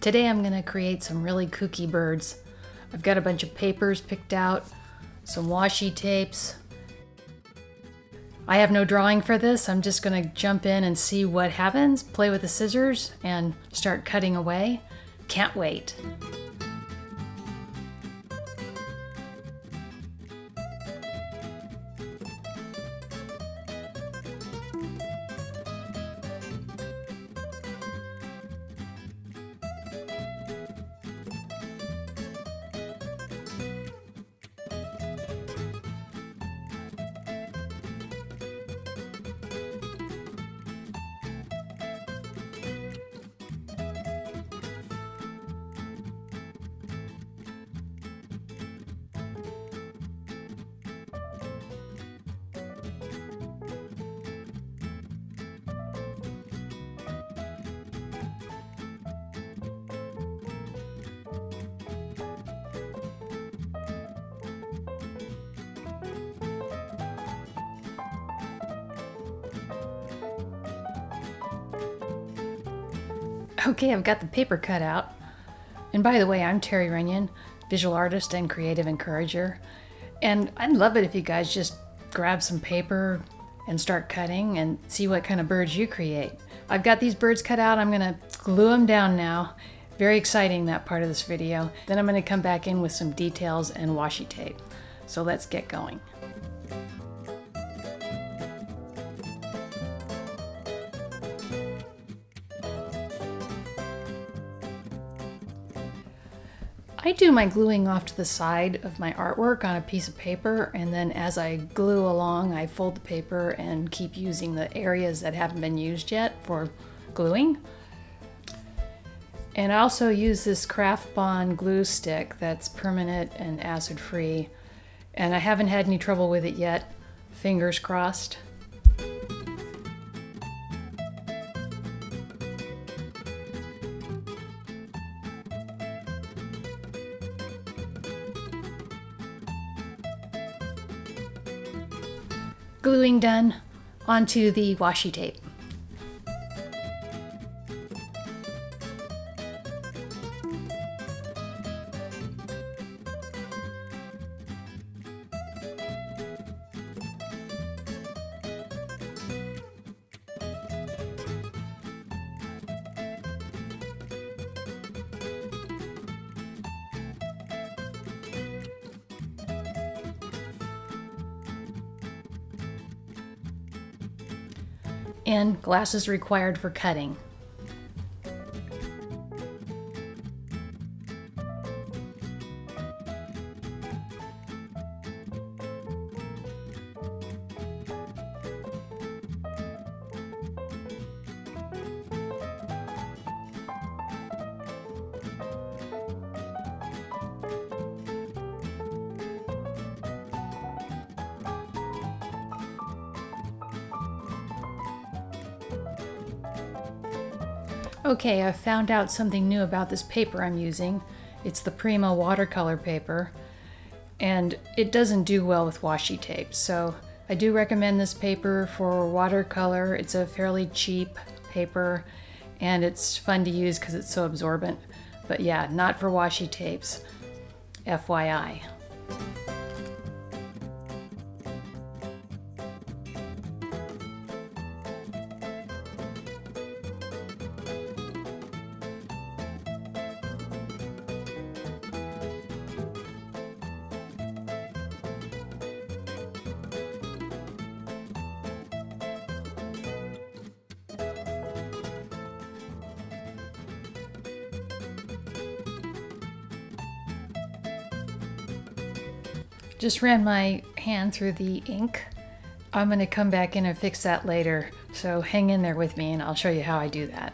Today I'm gonna create some really kooky birds. I've got a bunch of papers picked out, some washi tapes. I have no drawing for this. I'm just gonna jump in and see what happens, play with the scissors, and start cutting away. Can't wait. Okay, I've got the paper cut out. And by the way, I'm Terry Runyan, visual artist and creative encourager. And I'd love it if you guys just grab some paper and start cutting and see what kind of birds you create. I've got these birds cut out. I'm gonna glue them down now. Very exciting, that part of this video. Then I'm gonna come back in with some details and washi tape. So let's get going. I do my gluing off to the side of my artwork on a piece of paper and then as I glue along I fold the paper and keep using the areas that haven't been used yet for gluing. And I also use this Craft Bond glue stick that's permanent and acid free and I haven't had any trouble with it yet, fingers crossed. Gluing done onto the washi tape. And glasses required for cutting. Okay, I've found out something new about this paper I'm using. It's the Prima watercolor paper, and it doesn't do well with washi tape, so I do recommend this paper for watercolor. It's a fairly cheap paper, and it's fun to use because it's so absorbent. But yeah, not for washi tapes, FYI. Just ran my hand through the ink. I'm to come back in and fix that later, so hang in there with me and I'll show you how I do that.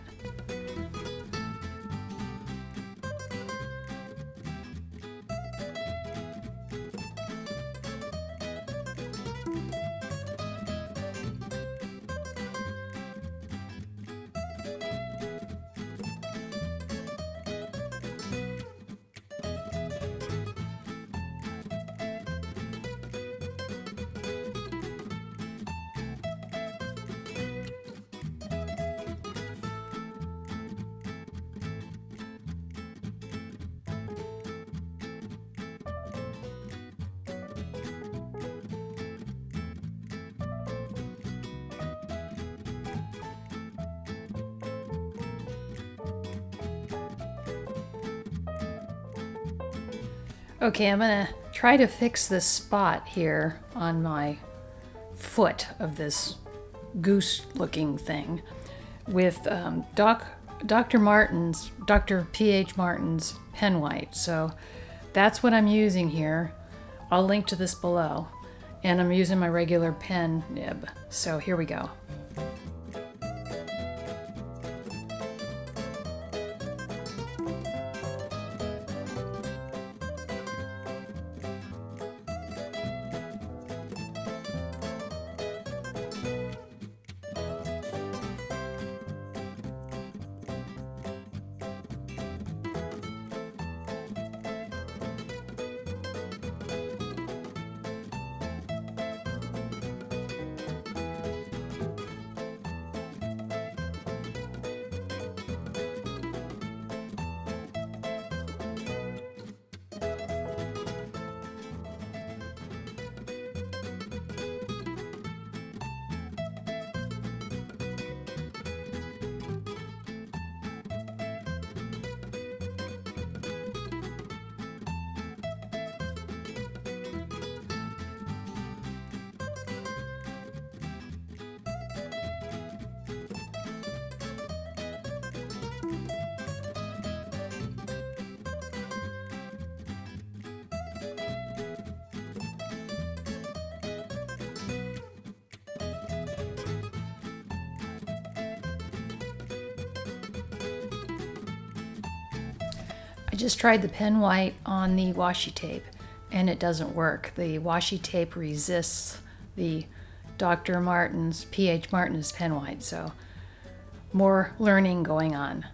Okay, I'm gonna try to fix this spot here on my foot of this goose looking thing with um, Doc, Dr. Martin's, Dr. P.H. Martin's pen white. So that's what I'm using here. I'll link to this below. And I'm using my regular pen nib. So here we go. I just tried the pen white on the washi tape and it doesn't work. The washi tape resists the Dr. Martin's, PH Martin's pen white, so more learning going on.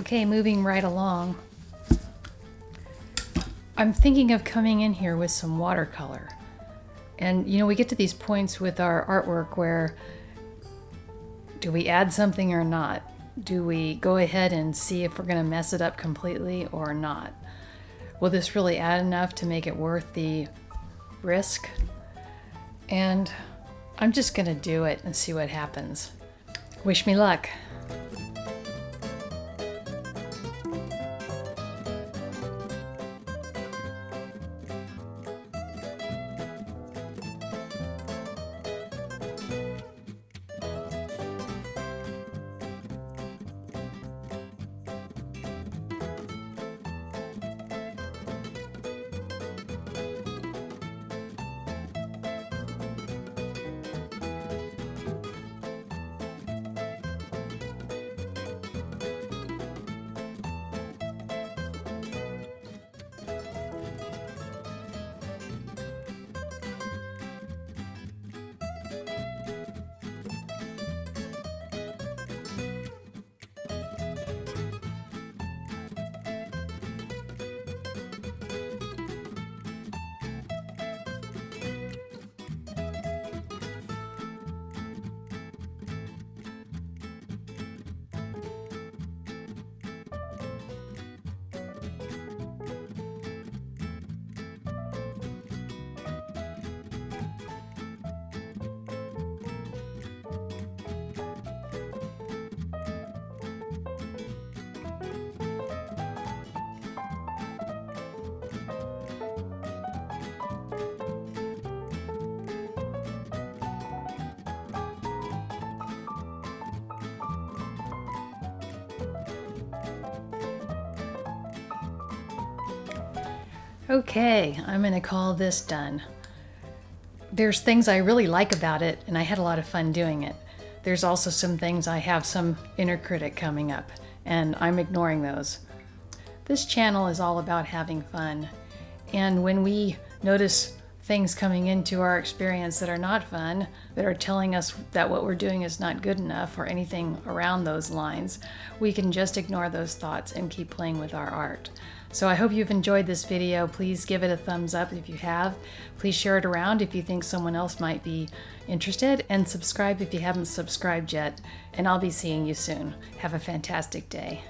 Okay, moving right along. I'm thinking of coming in here with some watercolor. And you know, we get to these points with our artwork where do we add something or not? Do we go ahead and see if we're going to mess it up completely or not? Will this really add enough to make it worth the risk? And I'm just going to do it and see what happens. Wish me luck. Okay, I'm to call this done. There's things I really like about it, and I had a lot of fun doing it. There's also some things I have some inner critic coming up, and I'm ignoring those. This channel is all about having fun, and when we notice things coming into our experience that are not fun, that are telling us that what we're doing is not good enough or anything around those lines, we can just ignore those thoughts and keep playing with our art. So I hope you've enjoyed this video. Please give it a thumbs up if you have. Please share it around if you think someone else might be interested and subscribe if you haven't subscribed yet. And I'll be seeing you soon. Have a fantastic day.